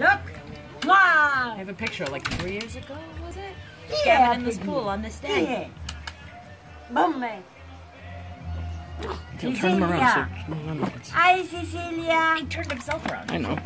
Look! Wow! I have a picture like three years ago, was it? Yeah. in this pool on this day. Yeah. Boom, man. He'll turn him around. So, I, Cecilia. He turned himself around. I know.